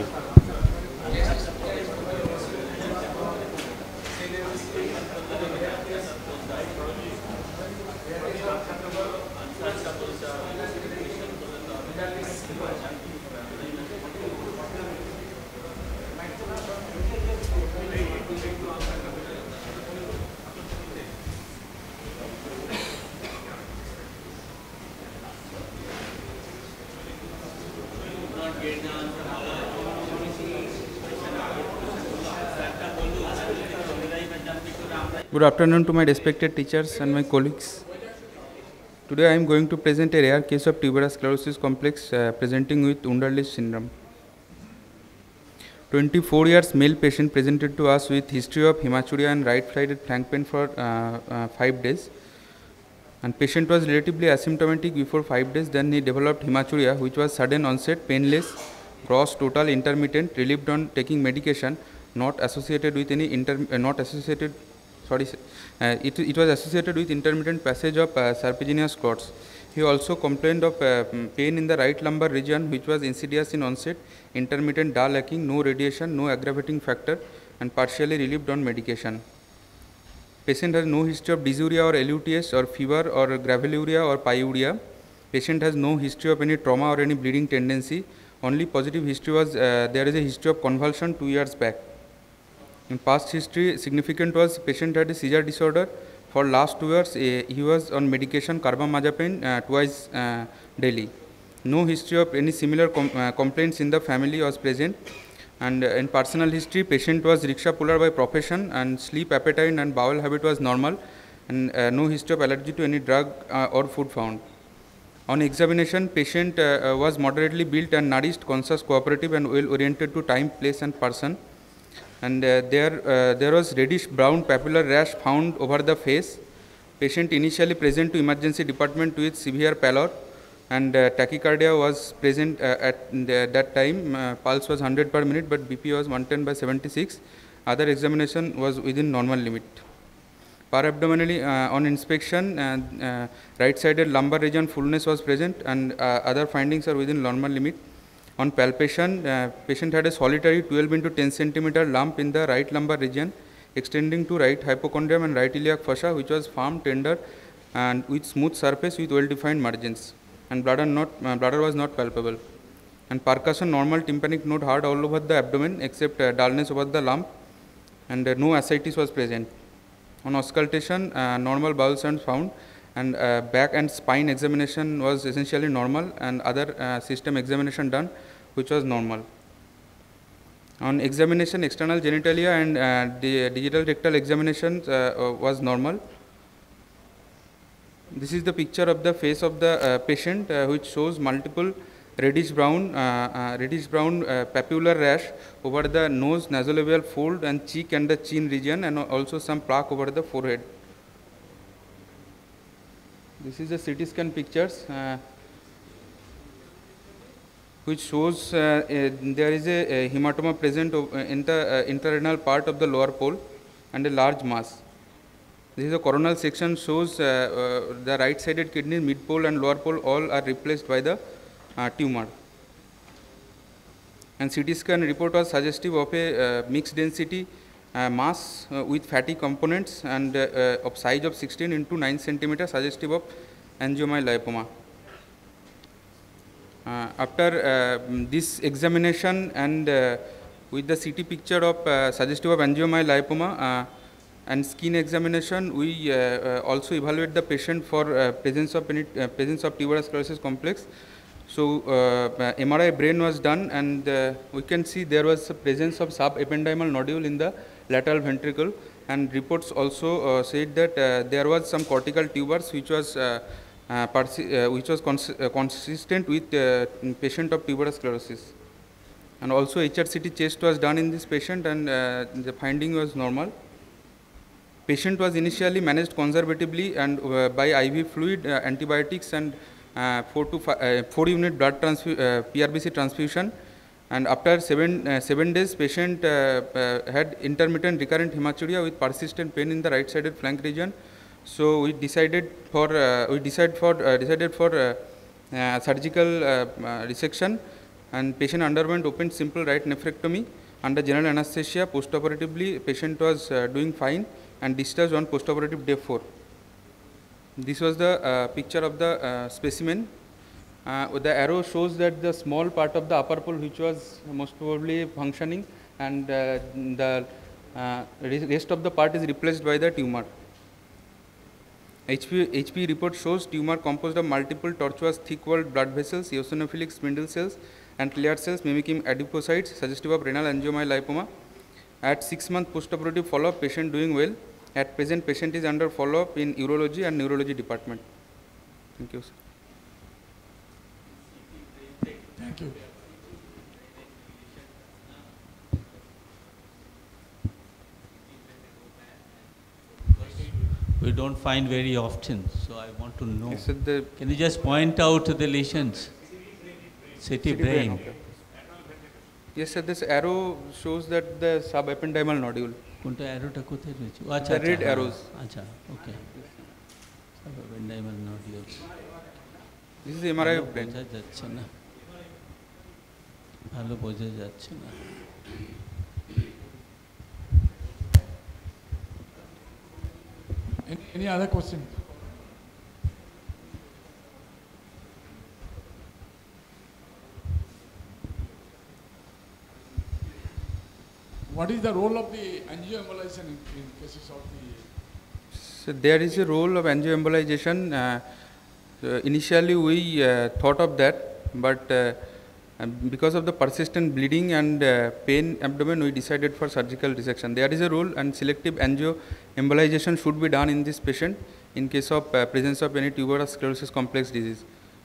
Obrigado. Good afternoon to my respected teachers and my colleagues. Today I am going to present a rare case of tuberous sclerosis complex uh, presenting with Wunderlich syndrome. 24 years male patient presented to us with history of hematuria and right-sided flank pain for uh, uh, 5 days. And patient was relatively asymptomatic before 5 days then he developed hematuria which was sudden onset, painless, gross, total, intermittent, relieved on taking medication, not associated with any inter, uh, not associated sorry, uh, it, it was associated with intermittent passage of uh, serpiginous clots. He also complained of uh, pain in the right lumbar region which was insidious in onset, intermittent dull aching, no radiation, no aggravating factor and partially relieved on medication. Patient has no history of dysuria or LUTS or fever or graveluria or pyuria. Patient has no history of any trauma or any bleeding tendency. Only positive history was uh, there is a history of convulsion two years back. In past history, significant was patient had a seizure disorder. For last two years, uh, he was on medication carbamazepine uh, twice uh, daily. No history of any similar com complaints in the family was present. And in personal history, patient was rickshaw puller by profession and sleep appetite and bowel habit was normal and no history of allergy to any drug or food found. On examination, patient uh, was moderately built and nourished, conscious, cooperative and well oriented to time, place and person and uh, there uh, there was reddish brown papular rash found over the face. Patient initially present to emergency department with severe pallor. And uh, tachycardia was present uh, at that time. Uh, pulse was 100 per minute but bp was 110 by 76 other examination was within normal limit. Parabdominally uh, on inspection right sided lumbar region fullness was present and other findings are within normal limit on palpation, uh, patient had a solitary 12 into 10 centimeter lump in the right lumbar region extending to right hypochondrium and right iliac fossa which was firm, tender and with smooth surface with well defined margins and bladder, not, uh, bladder was not palpable. And percussion normal tympanic node hard all over the abdomen except uh, dullness over the lump and uh, no ascites was present. On auscultation, uh, normal bowel sounds found and uh, back and spine examination was essentially normal and other uh, system examination done which was normal. On examination, external genitalia and uh, the digital rectal examination uh, uh, was normal. This is the picture of the face of the uh, patient which shows multiple reddish brown, reddish brown papular rash over the nose, nasolabial fold and cheek and the chin region and also some plaque over the forehead. This is the CT scan pictures which shows uh, there is a, a, hematoma present in the uh, intrarenal part of the lower pole and a large mass. This is a coronal section shows uh, the right sided kidney, mid pole and lower pole all are replaced by the tumor. And CT scan report was suggestive of a mixed density uh, mass uh, with fatty components and uh, of size of 16 into 9 centimeter suggestive of angiomyolipoma. Uh, after uh, this examination and uh, with the CT picture of suggestive of angiomyolipoma and skin examination, we also evaluate the patient for presence of any, presence of tuberous sclerosis complex. So uh, MRI brain was done and uh, we can see there was a presence of subependymal nodule in the lateral ventricle and reports also uh, said that uh, there was some cortical tubers which was uh, uh, uh which was cons uh, consistent with uh, patient of tuberous sclerosis. And also HRCT chest was done in this patient and the finding was normal. Patient was initially managed conservatively and by IV fluid, antibiotics and 4 to five, 4 unit blood PRBC transfusion and after seven, uh, seven days patient uh, uh, had intermittent recurrent hematuria with persistent pain in the right sided flank region so we decided for uh, we decided for uh, decided for uh, surgical resection and patient underwent open simple right nephrectomy under general anesthesia. Postoperatively, patient was uh, doing fine and discharged on postoperative day 4. This was the uh, picture of the uh, specimen. Uh, the arrow shows that the small part of the upper pole which was most probably functioning and uh, the uh, rest of the part is replaced by the tumor. HP, HP report shows tumor composed of multiple tortuous thick-walled blood vessels, eosinophilic spindle cells, and clear cells mimicking adipocytes, suggestive of renal angiomyolipoma. At six-month postoperative follow-up, patient doing well. At present, patient is under follow-up in urology and neurology department. Thank you. Sir. Thank you. We don't find very often, so I want to know. The, Can you just point out the lesions? CT, brain. Yes, sir. This arrow shows that the subependymal nodule. কোনটা অ্যারোটা কোথায় রয়েছে আচ্ছা red arrows আচ্ছা okay subependymal nodules this is MRI brain যাচ্ছে না ভালো বোঝা যাচ্ছে না Any, any other question? What is the role of the angioembolization in, in cases of the So there is a role of angioembolization. Uh, uh, initially, we uh, thought of that, but because of the persistent bleeding and uh, pain abdomen, we decided for surgical resection. There is a rule and selective angioembolization should be done in this patient in case of uh, presence of any tuberous sclerosis complex disease,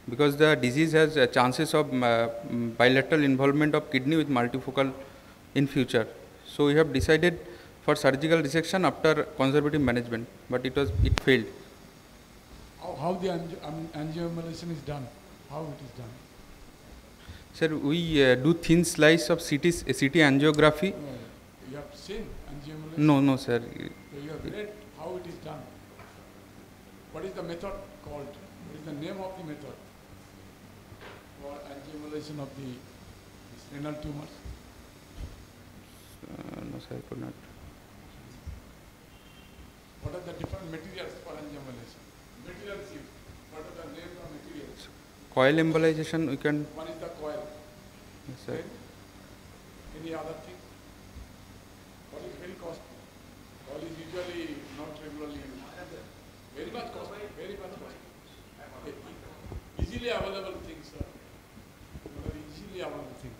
because the disease has uh, chances of uh, mm, bilateral involvement of kidney with multifocal in future. So we have decided for surgical resection after conservative management, but it was it failed. how, how the um, angioembolization is done? How it is done? Sir, we uh, do thin slice of CT CT angiography. Uh, you have seen angioembolization? No, no, sir. So you have read how it is done. What is the method called? What is the name of the method for angioembolization of the renal tumors? Uh, no, sir, I could not. What are the different materials for angioembolization? Materials used. What are the names of materials? Coil embolization, we can. One is the coil. Yes, sir. Then any other thing? What is very costly? Coil is usually not regularly used. Very much costly. Very much costly. Easily available things, sir. What are easily available things?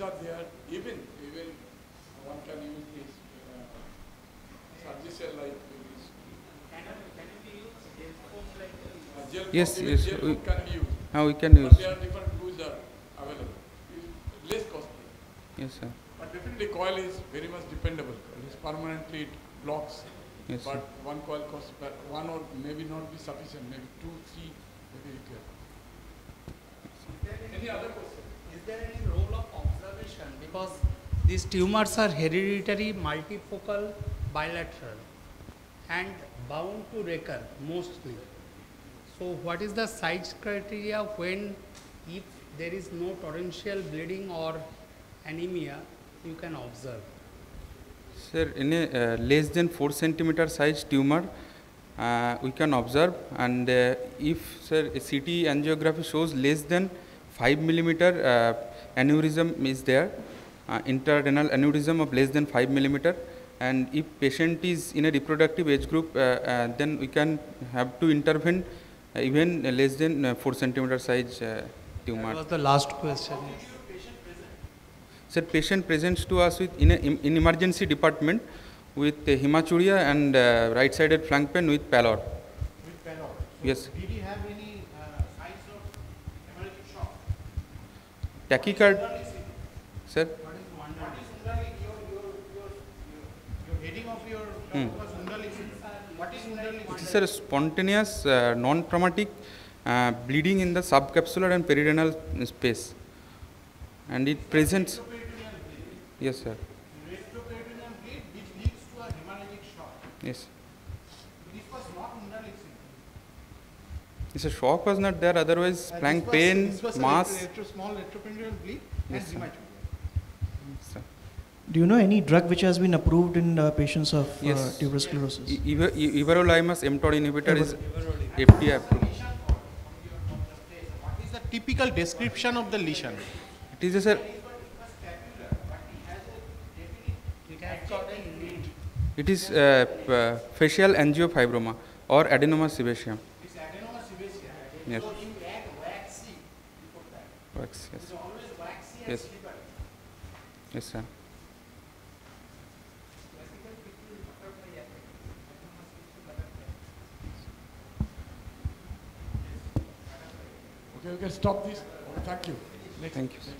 Different are there. Even even one can use this uh, surgical like this. Uh, gel Yes, foam, even yes, Gel we- can be used. Now we can But use. there are different tools are available. It's less costly. Yes, sir. But definitely coil is very much dependable. It is permanently it blocks. Yes, sir. but one coil costs but one or maybe not be sufficient. Maybe two, three, maybe required. Any other question? Is there any role observation? Because these tumors are hereditary, multifocal, bilateral, and bound to recur mostly. So, what is the size criteria when, if there is no torrential bleeding or anemia, you can observe? Sir, in a uh, less than 4 centimeter size tumor, uh, we can observe, and uh, if sir, CT angiography shows less than 5 millimeter uh, aneurysm is there, uh, intrarenal aneurysm of less than 5 millimeter, and if patient is in a reproductive age group, uh, uh, then we can have to intervene uh, even less than uh, 4 centimeter size uh, That tumor. was the last question. Sir, patient presents to us with in, a, in emergency department with uh, hematuria and uh, right-sided flank pain with pallor. With pallor. So Yes. Did he have any uh, signs of hemorrhagic shock? Tachycard, sir. What is Wunderlich? Your, your, your, your, your heading of your Hmm. talk was What is It is a spontaneous, uh, non-traumatic uh, bleeding in the subcapsular and perirenal space, and it presents. Yes, sir. Bleed which leads to Yes. This was not underlying symptom. Yes, a shock was not there, otherwise Uh, flank this was- pain, this was a mass. retro- small retroperineal bleed Yes, and sir. Do you know any drug which has been approved in uh, patients of uh, Yes. tuberous sclerosis? Ever- e- Everolimus mTOR inhibitor is FDA approved. What is the typical description of the lesion? It is a sir, It has got a need. it is uh, p- uh, facial angiofibroma or adenoma sebaceum. It's adenoma sebaceum. Yes. So you add waxy before that. Wax, yes. It's always waxy and Yes. slippery. Yes, sir. Okay, we can stop this. Okay, thank you. Next. Thank you, sir.